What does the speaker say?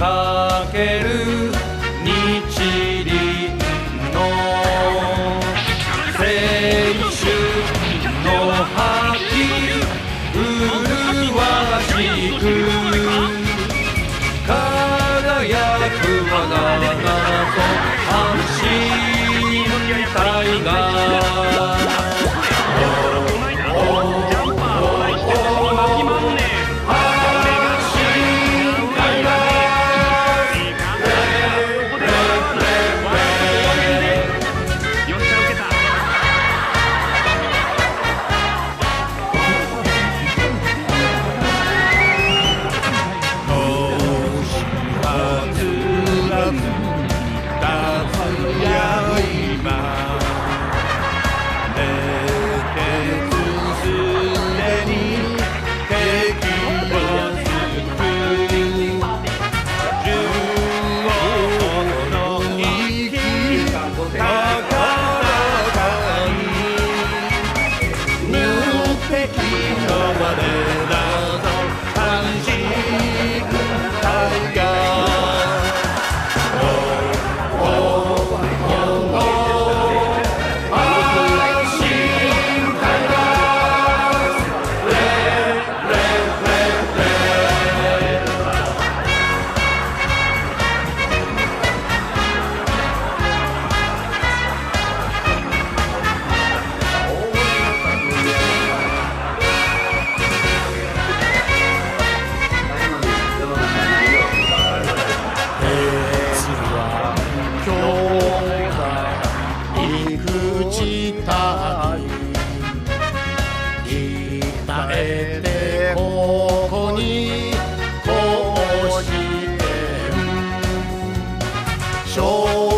かける日輪の青春の覇気麗しく輝く我が Oh.